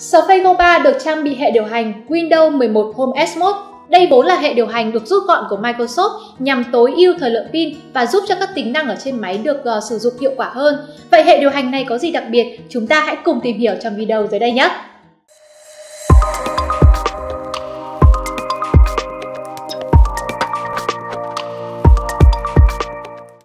Surface Go 3 được trang bị hệ điều hành Windows 11 Home S Mode. Đây vốn là hệ điều hành được rút gọn của Microsoft nhằm tối ưu thời lượng pin và giúp cho các tính năng ở trên máy được uh, sử dụng hiệu quả hơn. Vậy hệ điều hành này có gì đặc biệt? Chúng ta hãy cùng tìm hiểu trong video dưới đây nhé!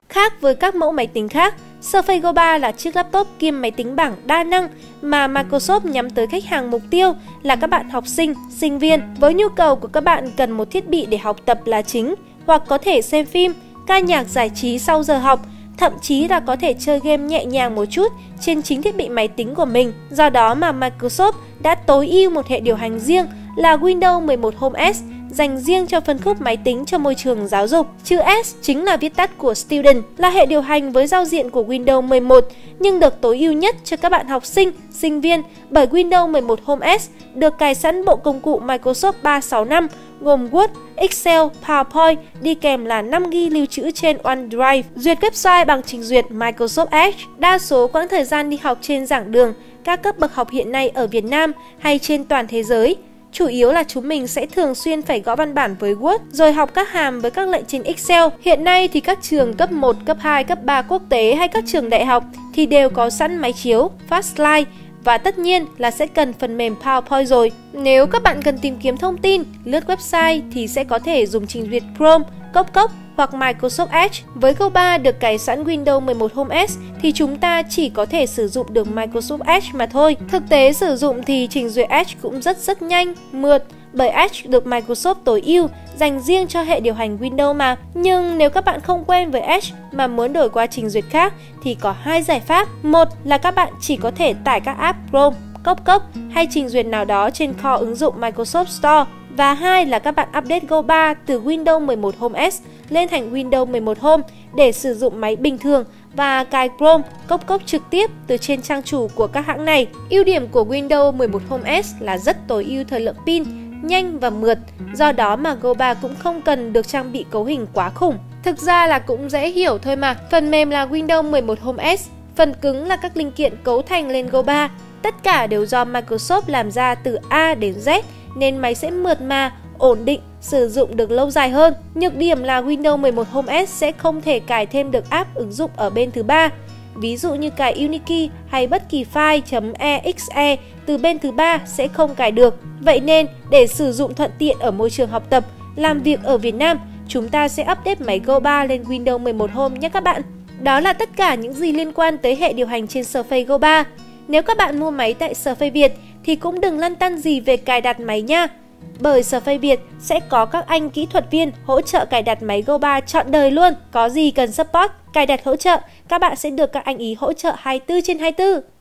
Khác với các mẫu máy tính khác, Surface Go 3 là chiếc laptop kiêm máy tính bảng đa năng mà Microsoft nhắm tới khách hàng mục tiêu là các bạn học sinh, sinh viên với nhu cầu của các bạn cần một thiết bị để học tập là chính hoặc có thể xem phim, ca nhạc giải trí sau giờ học, thậm chí là có thể chơi game nhẹ nhàng một chút trên chính thiết bị máy tính của mình. Do đó mà Microsoft đã tối ưu một hệ điều hành riêng là Windows 11 Home S dành riêng cho phân khúc máy tính cho môi trường giáo dục. Chữ S chính là viết tắt của Student, là hệ điều hành với giao diện của Windows 11 nhưng được tối ưu nhất cho các bạn học sinh, sinh viên bởi Windows 11 Home S được cài sẵn bộ công cụ Microsoft 365 gồm Word, Excel, PowerPoint đi kèm là 5GB lưu trữ trên OneDrive. Duyệt website bằng trình duyệt Microsoft Edge. Đa số quãng thời gian đi học trên giảng đường, các cấp bậc học hiện nay ở Việt Nam hay trên toàn thế giới Chủ yếu là chúng mình sẽ thường xuyên phải gõ văn bản với Word, rồi học các hàm với các lệnh trên Excel. Hiện nay thì các trường cấp 1, cấp 2, cấp 3 quốc tế hay các trường đại học thì đều có sẵn máy chiếu, Fastlight và tất nhiên là sẽ cần phần mềm PowerPoint rồi. Nếu các bạn cần tìm kiếm thông tin, lướt website thì sẽ có thể dùng trình duyệt Chrome, Cốc Cốc hoặc Microsoft Edge. Với Go 3 được cài sẵn Windows 11 Home S thì chúng ta chỉ có thể sử dụng được Microsoft Edge mà thôi. Thực tế sử dụng thì trình duyệt Edge cũng rất rất nhanh, mượt bởi Edge được Microsoft tối ưu dành riêng cho hệ điều hành Windows mà. Nhưng nếu các bạn không quen với Edge mà muốn đổi qua trình duyệt khác thì có hai giải pháp. Một là các bạn chỉ có thể tải các app Chrome, Cốc Cốc hay trình duyệt nào đó trên kho ứng dụng Microsoft Store. Và hai là các bạn update Go 3 từ Windows 11 Home S lên thành Windows 11 Home để sử dụng máy bình thường và cài Chrome cốc cốc trực tiếp từ trên trang chủ của các hãng này. Ưu điểm của Windows 11 Home S là rất tối ưu thời lượng pin, nhanh và mượt, do đó mà Go 3 cũng không cần được trang bị cấu hình quá khủng. Thực ra là cũng dễ hiểu thôi mà, phần mềm là Windows 11 Home S, phần cứng là các linh kiện cấu thành lên Go 3. Tất cả đều do Microsoft làm ra từ A đến Z nên máy sẽ mượt mà, ổn định, sử dụng được lâu dài hơn. Nhược điểm là Windows 11 Home S sẽ không thể cài thêm được app ứng dụng ở bên thứ ba. Ví dụ như cài Unikey hay bất kỳ file.exe từ bên thứ ba sẽ không cài được. Vậy nên, để sử dụng thuận tiện ở môi trường học tập, làm việc ở Việt Nam, chúng ta sẽ update máy Go 3 lên Windows 11 Home nhé các bạn. Đó là tất cả những gì liên quan tới hệ điều hành trên Surface Go 3. Nếu các bạn mua máy tại Surface Việt thì cũng đừng lăn tăn gì về cài đặt máy nha. Bởi sở Surface Việt sẽ có các anh kỹ thuật viên hỗ trợ cài đặt máy Go 3 trọn đời luôn. Có gì cần support, cài đặt hỗ trợ, các bạn sẽ được các anh ý hỗ trợ 24 trên 24.